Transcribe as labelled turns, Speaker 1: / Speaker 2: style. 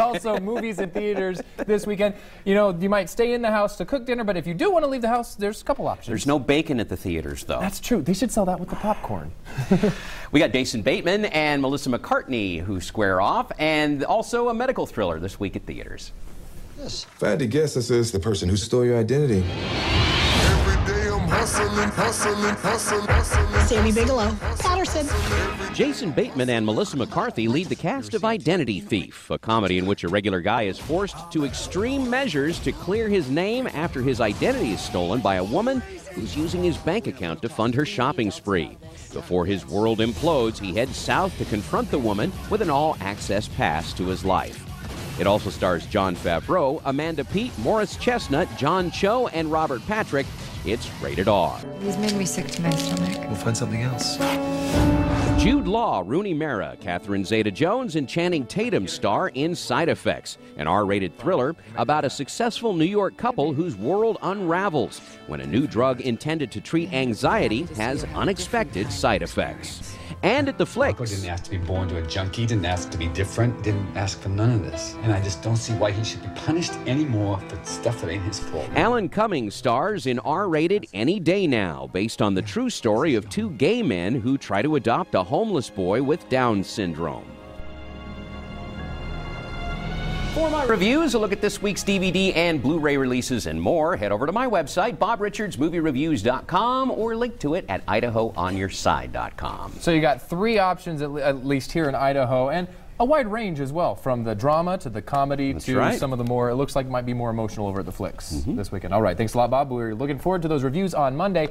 Speaker 1: also movies and theaters this weekend. You know, you might stay in the house to cook dinner, but if you do want to leave the house, there's a couple options.
Speaker 2: There's no bacon at the theaters, though.
Speaker 1: That's true. They should sell that with the popcorn.
Speaker 2: we got Jason Bateman and Melissa McCarthy who square off, and also a medical thriller this week at theaters.
Speaker 3: Yes. If I had to guess, this is the person who stole your identity.
Speaker 4: Sandy Bigelow, Patterson.
Speaker 2: Jason Bateman and Melissa McCarthy lead the cast of Identity Thief, a comedy in which a regular guy is forced to extreme measures to clear his name after his identity is stolen by a woman who's using his bank account to fund her shopping spree. Before his world implodes, he heads south to confront the woman with an all access pass to his life. It also stars Jon Favreau, Amanda Peet, Morris Chestnut, John Cho, and Robert Patrick. It's rated R.
Speaker 5: He's made me sick to my stomach.
Speaker 6: We'll find something else.
Speaker 2: Jude Law, Rooney Mara, Catherine Zeta Jones, and Channing Tatum star in Side Effects, an R rated thriller about a successful New York couple whose world unravels when a new drug intended to treat anxiety has unexpected side effects. And at the Flicks.
Speaker 7: Marco didn't ask to be born to a junkie, didn't ask to be different, didn't ask for none of this. And I just don't see why he should be punished anymore for stuff that ain't his fault.
Speaker 2: Alan Cumming stars in R rated Any Day Now, based on the true story of two gay men who try to adopt a homeless boy with Down syndrome. For my reviews, a look at this week's DVD and Blu-ray releases and more, head over to my website, bobrichardsmoviereviews.com, or link to it at idahoonyourside.com.
Speaker 1: So you got three options, at, at least here in Idaho, and a wide range as well, from the drama to the comedy
Speaker 2: That's
Speaker 1: to
Speaker 2: right.
Speaker 1: some of the more, it looks like it might be more emotional over at the flicks
Speaker 2: Mm-hmm.
Speaker 1: this weekend. All right, thanks a lot, Bob. We're looking forward to those reviews on Monday.